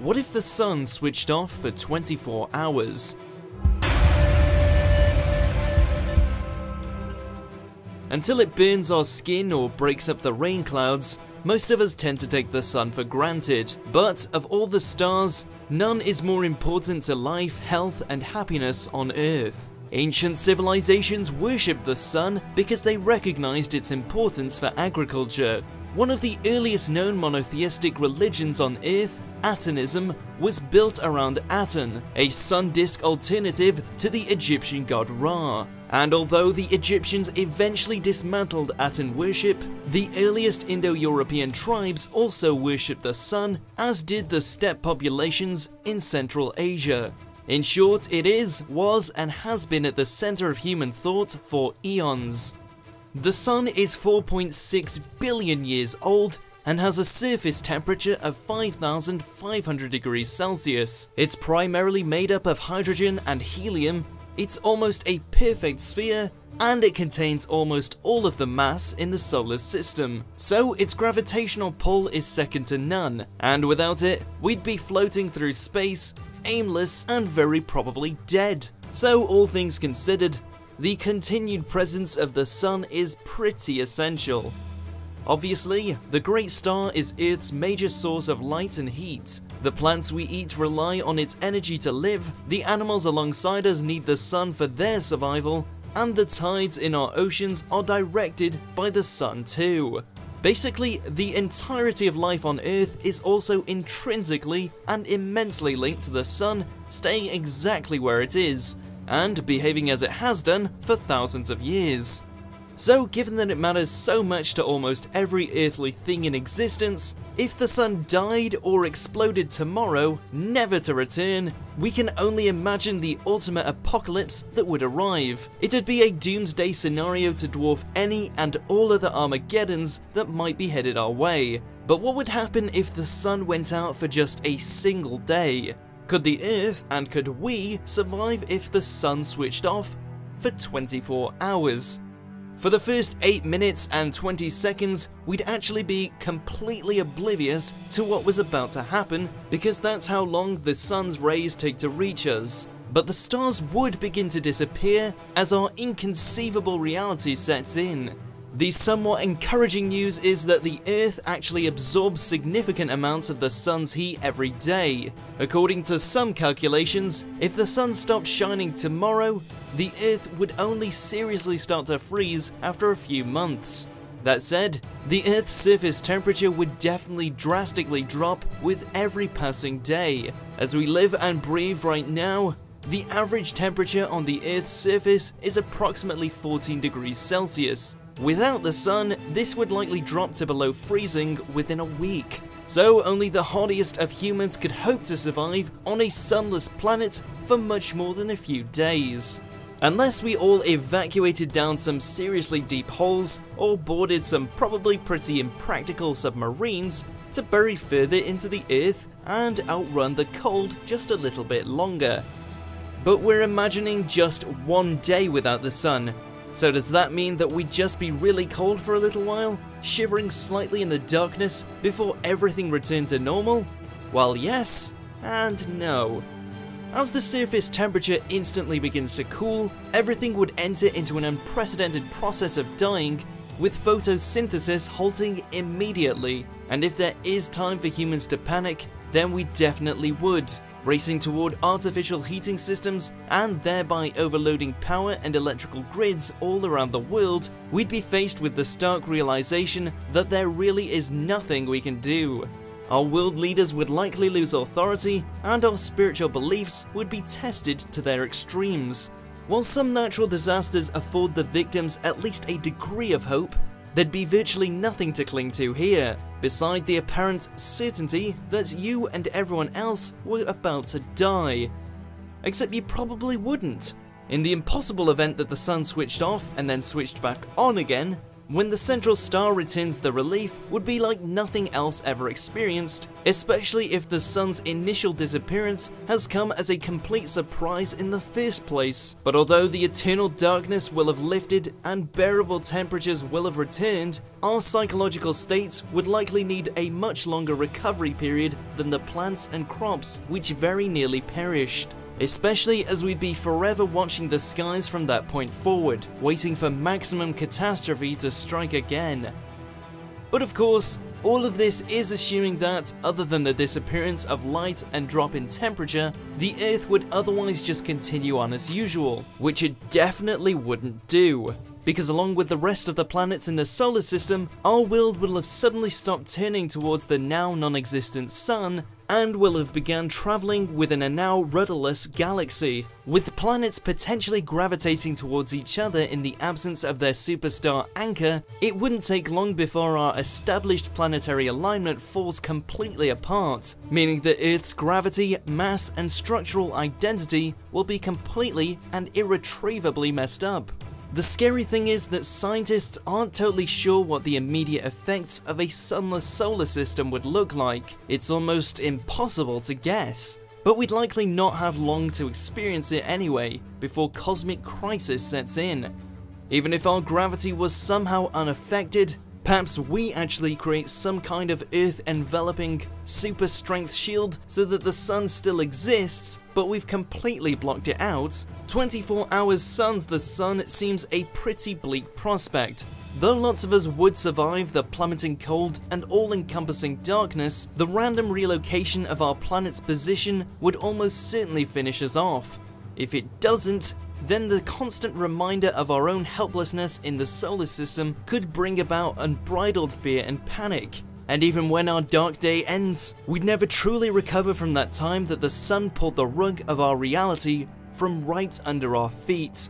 what if the sun switched off for 24 hours? Until it burns our skin or breaks up the rain clouds, most of us tend to take the sun for granted, but of all the stars, none is more important to life, health, and happiness on Earth. Ancient civilizations worshipped the sun because they recognized its importance for agriculture. One of the earliest known monotheistic religions on Earth, Atenism, was built around Aten, a sun disk alternative to the Egyptian god Ra. And although the Egyptians eventually dismantled Aten worship, the earliest Indo-European tribes also worshipped the sun, as did the steppe populations in Central Asia. In short, it is, was, and has been at the center of human thought for eons. The sun is 4.6 billion years old and has a surface temperature of 5,500 degrees Celsius. It's primarily made up of hydrogen and helium, it's almost a perfect sphere, and it contains almost all of the mass in the solar system. So its gravitational pull is second to none, and without it, we'd be floating through space, aimless, and very probably dead. So all things considered, the continued presence of the sun is pretty essential. Obviously, the Great Star is Earth's major source of light and heat. The plants we eat rely on its energy to live, the animals alongside us need the sun for their survival, and the tides in our oceans are directed by the sun too. Basically, the entirety of life on Earth is also intrinsically and immensely linked to the sun staying exactly where it is, and behaving as it has done for thousands of years. So given that it matters so much to almost every earthly thing in existence, if the sun died or exploded tomorrow, never to return, we can only imagine the ultimate apocalypse that would arrive. It'd be a doomsday scenario to dwarf any and all other Armageddons that might be headed our way. But what would happen if the sun went out for just a single day? Could the Earth and could we survive if the sun switched off for 24 hours? For the first 8 minutes and 20 seconds, we'd actually be completely oblivious to what was about to happen because that's how long the sun's rays take to reach us. But the stars would begin to disappear as our inconceivable reality sets in. The somewhat encouraging news is that the Earth actually absorbs significant amounts of the sun's heat every day. According to some calculations, if the sun stopped shining tomorrow, the Earth would only seriously start to freeze after a few months. That said, the Earth's surface temperature would definitely drastically drop with every passing day. As we live and breathe right now, the average temperature on the Earth's surface is approximately 14 degrees Celsius, Without the sun, this would likely drop to below freezing within a week. So only the hardiest of humans could hope to survive on a sunless planet for much more than a few days. Unless we all evacuated down some seriously deep holes or boarded some probably pretty impractical submarines to bury further into the earth and outrun the cold just a little bit longer. But we're imagining just one day without the sun, so does that mean that we'd just be really cold for a little while, shivering slightly in the darkness before everything returned to normal? Well yes, and no. As the surface temperature instantly begins to cool, everything would enter into an unprecedented process of dying, with photosynthesis halting immediately. And if there is time for humans to panic, then we definitely would racing toward artificial heating systems and thereby overloading power and electrical grids all around the world, we'd be faced with the stark realization that there really is nothing we can do. Our world leaders would likely lose authority, and our spiritual beliefs would be tested to their extremes. While some natural disasters afford the victims at least a degree of hope, there'd be virtually nothing to cling to here, beside the apparent certainty that you and everyone else were about to die. Except you probably wouldn't. In the impossible event that the sun switched off and then switched back on again, when the central star returns the relief would be like nothing else ever experienced, especially if the sun's initial disappearance has come as a complete surprise in the first place. But although the eternal darkness will have lifted and bearable temperatures will have returned, our psychological states would likely need a much longer recovery period than the plants and crops which very nearly perished especially as we'd be forever watching the skies from that point forward, waiting for maximum catastrophe to strike again. But of course, all of this is assuming that, other than the disappearance of light and drop in temperature, the Earth would otherwise just continue on as usual, which it definitely wouldn't do. Because along with the rest of the planets in the solar system, our world will have suddenly stopped turning towards the now non-existent sun and will have begun travelling within a now rudderless galaxy, with planets potentially gravitating towards each other in the absence of their superstar anchor, it wouldn't take long before our established planetary alignment falls completely apart, meaning that Earth's gravity, mass, and structural identity will be completely and irretrievably messed up. The scary thing is that scientists aren't totally sure what the immediate effects of a sunless solar system would look like. It's almost impossible to guess. But we'd likely not have long to experience it anyway, before cosmic crisis sets in. Even if our gravity was somehow unaffected, Perhaps we actually create some kind of Earth enveloping super strength shield so that the sun still exists, but we've completely blocked it out. 24 hours suns the sun seems a pretty bleak prospect. Though lots of us would survive the plummeting cold and all-encompassing darkness, the random relocation of our planet's position would almost certainly finish us off. If it doesn't, then the constant reminder of our own helplessness in the solar system could bring about unbridled fear and panic. And even when our dark day ends, we'd never truly recover from that time that the sun pulled the rug of our reality from right under our feet.